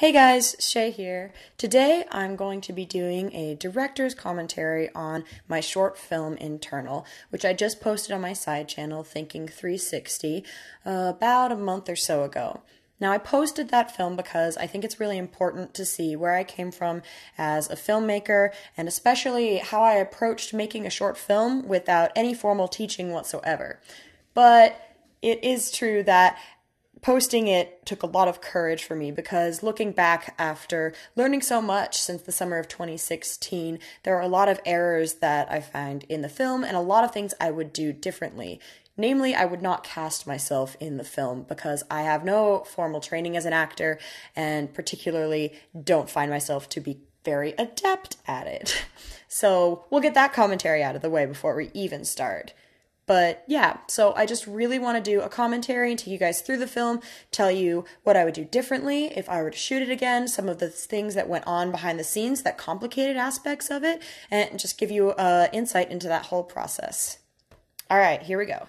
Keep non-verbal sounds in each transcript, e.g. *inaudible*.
Hey guys, Shay here. Today I'm going to be doing a director's commentary on my short film Internal, which I just posted on my side channel, Thinking 360, uh, about a month or so ago. Now, I posted that film because I think it's really important to see where I came from as a filmmaker and especially how I approached making a short film without any formal teaching whatsoever. But it is true that posting it took a lot of courage for me because looking back after learning so much since the summer of 2016, there are a lot of errors that I find in the film and a lot of things I would do differently. Namely, I would not cast myself in the film because I have no formal training as an actor and particularly don't find myself to be very adept at it. *laughs* So we'll get that commentary out of the way before we even start. But yeah, so I just really want to do a commentary and take you guys through the film, tell you what I would do differently if I were to shoot it again, some of the things that went on behind the scenes that complicated aspects of it, and just give you uh, insight into that whole process. All right, here we go.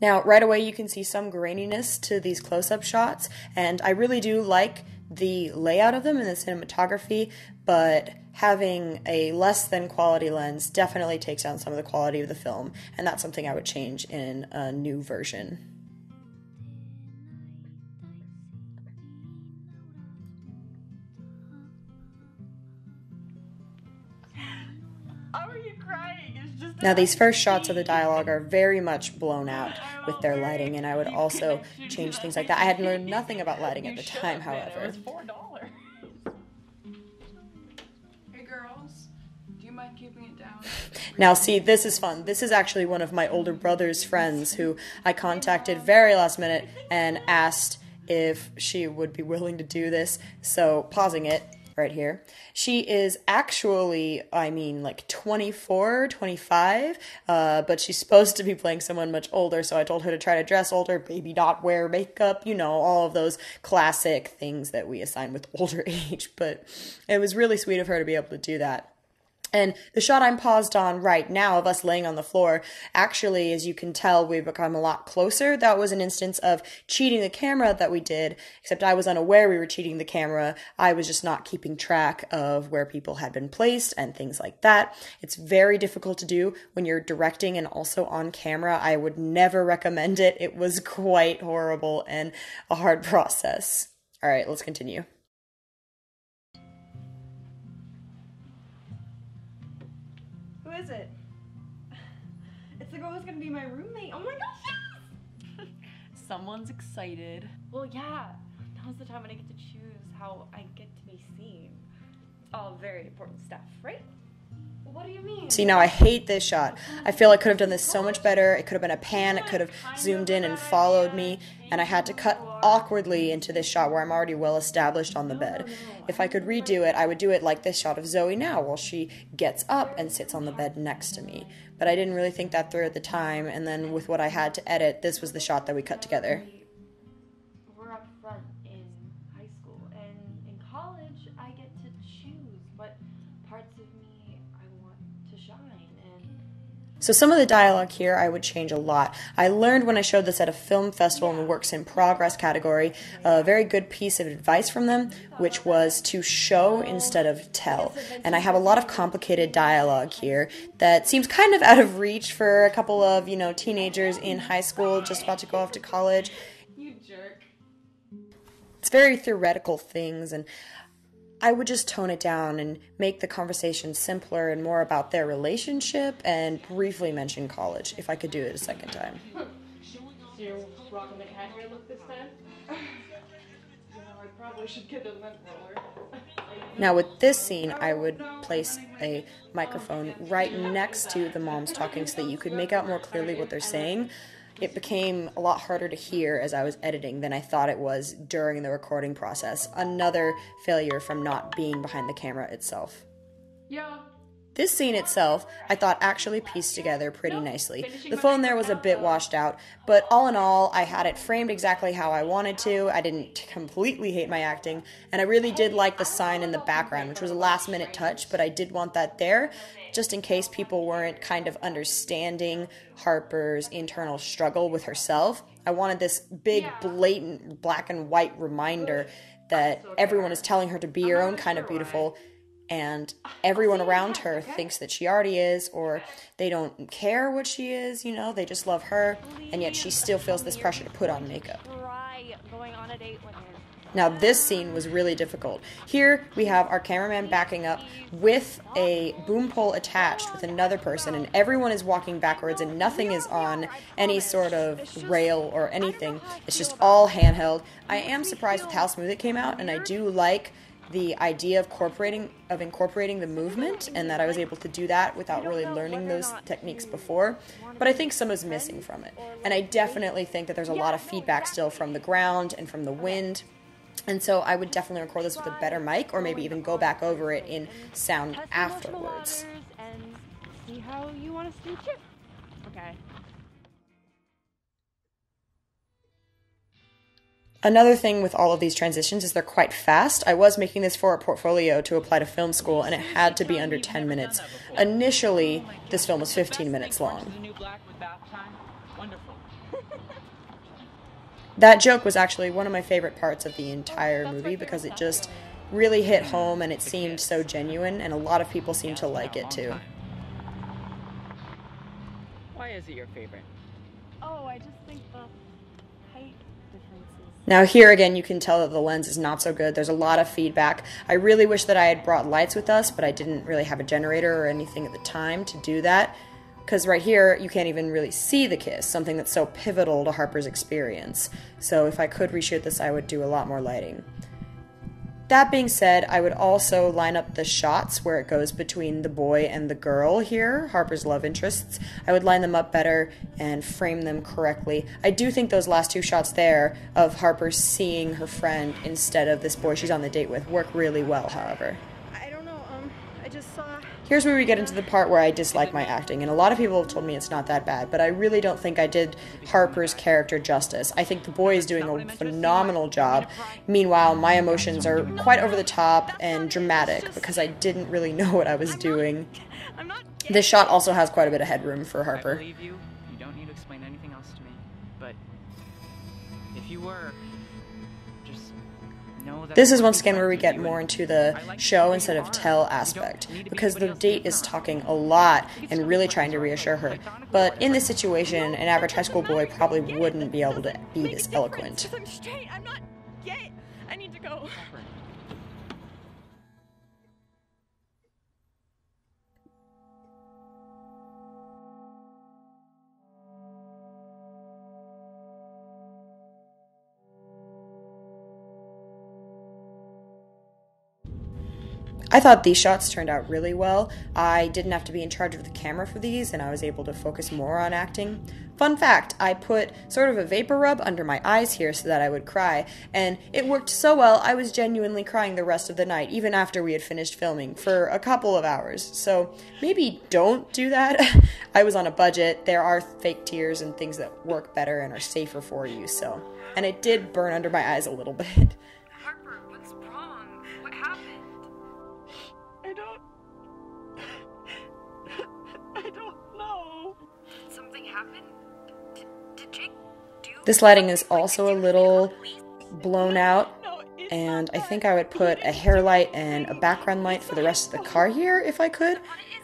Now, right away, you can see some graininess to these close up shots, and I really do like the layout of them and the cinematography, but having a less than quality lens definitely takes down some of the quality of the film, and that's something I would change in a new version. Now, these first shots of the dialogue are very much blown out with their lighting, and I would also change things like that. I had learned nothing about lighting at the time, however. Hey girls, do you mind keeping it down? Now, see, this is fun. This is actually one of my older brother's friends who I contacted very last minute and asked if she would be willing to do this. So, pausing it right here. She is actually, I mean, like 24, 25, uh, but she's supposed to be playing someone much older, so I told her to try to dress older, maybe not wear makeup, you know, all of those classic things that we assign with *laughs* older age. But it was really sweet of her to be able to do that. And the shot I'm paused on right now of us laying on the floor, actually, as you can tell, we've become a lot closer. That was an instance of cheating the camera that we did, except I was unaware we were cheating the camera. I was just not keeping track of where people had been placed and things like that. It's very difficult to do when you're directing and also on camera. I would never recommend it. It was quite horrible and a hard *laughs* process. All right, let's continue. Gonna be my roommate. Oh my gosh, yes! *laughs* Someone's excited. Well, yeah. Now's the time when I get to choose how I get to be seen. It's all very important stuff, right? What do you mean? See, now I hate this shot. I feel I could have done this so much better. It could have been a pan, it could have zoomed in and followed me, and I had to cut awkwardly into this shot where I'm already well established on the bed. If I could redo it, I would do it like this shot of Zoe now, while she gets up and sits on the bed next to me. But I didn't really think that through at the time, and then with what I had to edit, this was the shot that we cut together. We're up front in high school, and in college, I So some of the dialogue here I would change a lot. I learned when I showed this at a film festival in the works in progress category a very good piece of advice from them, which was to show instead of tell. And I have a lot of complicated dialogue here that seems kind of out of reach for a couple of, you know, teenagers in high school just about to go off to college. you jerk. It's very theoretical things and I would just tone it down and make the conversation simpler and more about their relationship and briefly mention college if I could do it a second time. So you're rocking the cat hair look this time? you *sighs* know, I probably should get a lint roller. Now, with this scene, I would place a microphone right next to the moms talking so that you could make out more clearly what they're saying. It became a lot harder to hear as I was editing than I thought it was during the recording process. Another failure from not being behind the camera itself. Yeah. This scene itself, I thought actually pieced together pretty nicely. The phone there was a bit washed out, but all in all, I had it framed exactly how I wanted to. I didn't completely hate my acting, and I really did like the sign in the background, which was a last minute touch, but I did want that there just in case people weren't kind of understanding Harper's internal struggle with herself. I wanted this big, blatant black and white reminder that everyone is telling her to be her own kind of beautiful and everyone around her thinks that she already is or they don't care what she is you know they just love her. And yet she still feels this pressure to put on makeup. Now this scene was really difficult. Here we have our cameraman backing up with a boom pole attached with another person and everyone is walking backwards and nothing is on any sort of rail or anything. it's just all handheld. I am surprised with how smooth it came out and i do like the idea of incorporating of incorporating the movement and that I was able to do that without really learning those techniques before. But I think some is missing from it. And I definitely think that there's a lot of feedback still from the ground and from the wind. And so I would definitely record this with a better mic or maybe even go back over it in sound afterwards. See how you want to Okay. Another thing with all of these transitions is they're quite fast. I was making this for a portfolio to apply to film school, and it had to be under 10 minutes. Initially, this film was 15 minutes long. *laughs* That joke was actually one of my favorite parts of the entire movie because it just really hit home and it seemed so genuine, and a lot of people seemed to like it too. Why is it your favorite? Oh, I just think the now here again, you can tell that the lens is not so good. There's a lot of feedback. I really wish that I had brought lights with us, but I didn't really have a generator or anything at the time to do that. Because right here, you can't even really see the kiss, something that's so pivotal to Harper's experience. So if I could reshoot this, I would do a lot more lighting. That being said, I would also line up the shots where it goes between the boy and the girl here, Harper's love interests. I would line them up better and frame them correctly. I do think those last two shots there of Harper seeing her friend instead of this boy she's on the date with work really well, however. I don't know, um, I just saw Here's where we get into the part where I dislike my acting, and a lot of people have told me it's not that bad, but I really don't think I did Harper's character justice. I think the boy is doing a phenomenal job. Meanwhile, my emotions are quite over the top and dramatic because I didn't really know what I was doing. This shot also has quite a bit of headroom for Harper. You don't need to explain anything else to me. But if you were this is once again where we get more into the show instead of tell aspect, because the date is talking a lot and really trying to reassure her. But in this situation, an average high school boy probably wouldn't be able to be this eloquent. I thought these shots turned out really well. I didn't have to be in charge of the camera for these, and I was able to focus more on acting. Fun fact I put sort of a vapor rub under my eyes here so that I would cry, and it worked so well I was genuinely crying the rest of the night, even after we had finished filming, for a couple of hours. So maybe don't do that. *laughs* I was on a budget. There are fake tears and things that work better and are safer for you, so. And it did burn under my eyes a little bit. This lighting is also a little blown out, and I think I would put a hair light and a background light for the rest of the car here if I could.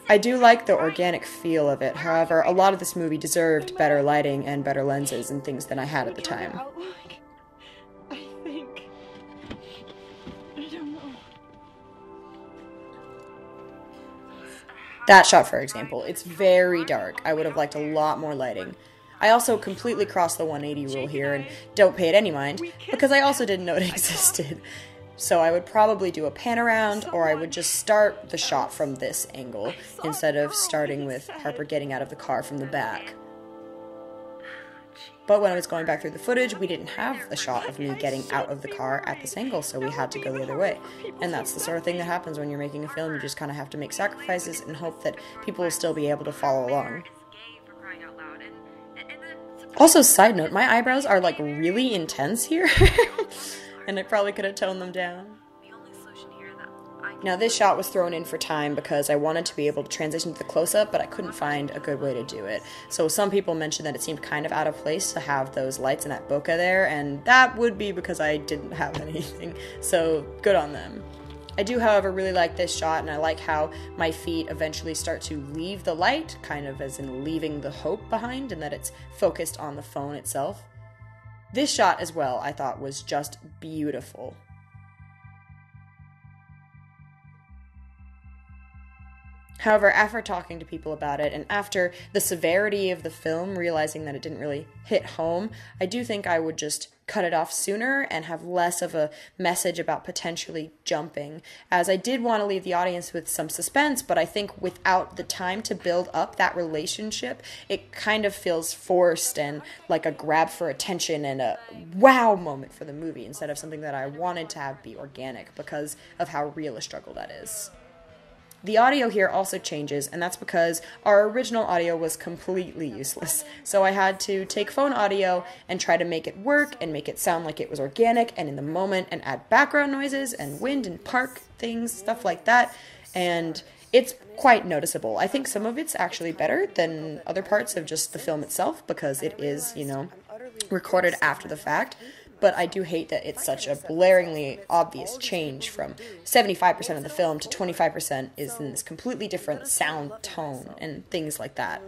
I do like the organic feel of it, however, a lot of this movie deserved better lighting and better lenses and things than I had at the time. That shot, for example, it's very dark. I would have liked a lot more lighting. I also completely crossed the 180 rule here and don't pay it any mind because I also didn't know it *laughs* existed. So I would probably do a pan around or I would just start the shot from this angle instead of starting with Harper getting out of the car from the back. But when I was going back through the footage, we didn't have the shot of me getting out of the car at this angle, so we had to go the other way. And that's the sort of thing that happens when you're making a film. You just kind of have to make sacrifices and hope that people will still be able to follow along. Also, side note, my eyebrows are like really intense here, *laughs* and I probably could have toned them down. Now, this shot was thrown in for time because I wanted to be able to transition to the close up, but I couldn't find a good way to do it. So, some people mentioned that it seemed kind of out of place to have those lights and that bokeh there, and that would be because I didn't have *laughs* anything. So, good on them. I do, however, really like this shot, and I like how my feet eventually start to leave the light, kind of as in leaving the hope behind, and that it's focused on the phone itself. This shot as well, I thought, was just beautiful. However, after talking to people about it and after the severity of the film, realizing that it didn't really hit home, I do think I would just cut it off sooner and have less of a message about potentially jumping. As I did want to leave the audience with some suspense, but I think without the time to build up that relationship, it kind of feels forced and like a grab for attention and a wow moment for the movie instead of something that I wanted to have be organic because of how real a struggle that is. The audio here also changes, and that's because our original audio was completely useless. So I had to take phone audio and try to make it work and make it sound like it was organic and in the moment and add background noises and wind and park things, stuff like that. And it's quite noticeable. I think some of it's actually better than other parts of just the film itself because it is, you know, recorded after the fact but I do hate that it's such a blaringly obvious change from 75% of the film to 25% is in this completely different sound tone and things like that.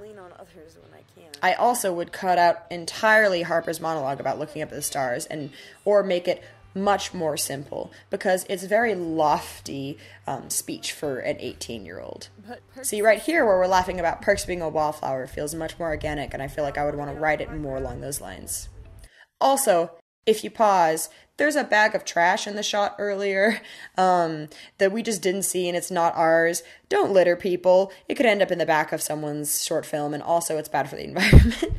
I also would cut out entirely Harper's monologue about looking up at the stars and or make it much more simple because it's very lofty um, speech for an 18 year old. See, right here where we're laughing about Perks being a wallflower feels much more organic, and I feel like I would want to write it more along those lines. Also, if you pause, there's a bag of trash in the shot earlier *laughs* um, that we just didn't see and it's not ours. Don't litter people. It could end up in the back of someone's short film and also it's bad for the *laughs* environment.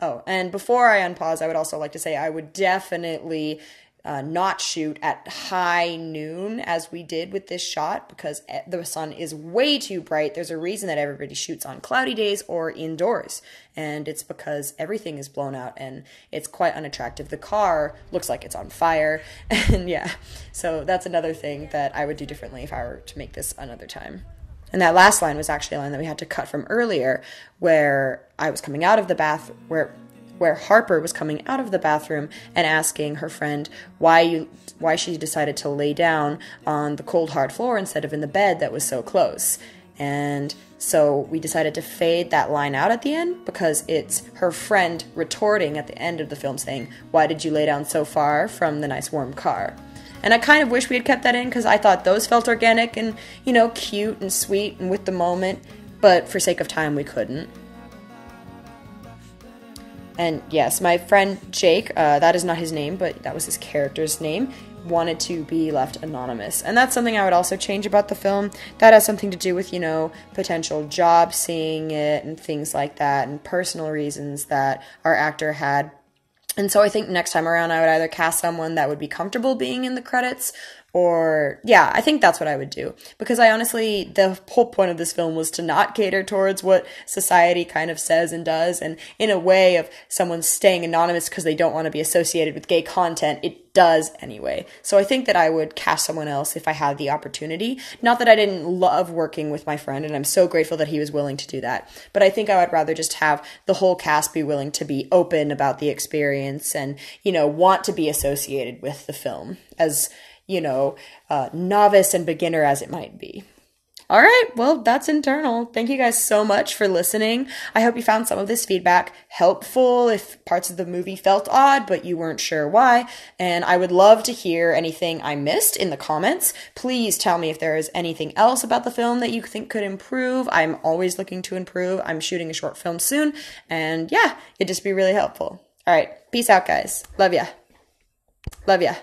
oh, and before I unpause, I would also like to say I would definitely uh, not shoot at high noon as we did with this shot because the sun is way too bright. There's a reason that everybody shoots on cloudy days or indoors, and it's because everything is blown out and it's quite unattractive. The car looks like it's on fire, *laughs* and yeah, so that's another thing that I would do differently if I were to make this another time. And that last line was actually a line that we had to cut from earlier, where I was coming out of the bath, where where Harper was coming out of the bathroom and asking her friend why you why she decided to lay down on the cold hard floor instead of in the bed that was so close. And so we decided to fade that line out at the end because it's her friend retorting at the end of the film saying, Why did you lay down so far from the nice warm car? And I kind of wish we had kept that in because I thought those felt organic and, you know, cute and sweet and with the moment. But for sake of time, we couldn't. And yes, my friend Jake, uh, that is not his name, but that was his character's name, wanted to be left anonymous. And that's something I would also change about the film. That has something to do with, you know, potential job seeing it and things like that, and personal reasons that our actor had. And so I think next time around, I would either cast someone that would be comfortable being in the credits or yeah, I think that's what I would do because I honestly the whole point of this film was to not cater towards what society kind of says and does and in a way of someone staying anonymous because they don't want to be associated with gay content, it does anyway. So I think that I would cast someone else if I had the opportunity. Not that I didn't love working with my friend and I'm so grateful that he was willing to do that, but I think I would rather just have the whole cast be willing to be open about the experience and, you know, want to be associated with the film as you know, uh, novice and beginner as it might be. All right, well, that's internal. Thank you guys so much for listening. I hope you found some of this feedback helpful if parts of the movie felt odd, but you weren't sure why. And I would love to hear anything I missed in the comments. Please tell me if there is anything else about the film that you think could improve. I'm always looking to improve. I'm shooting a short film soon. And yeah, it'd just be really helpful. All right, peace out, guys. Love ya. Love ya.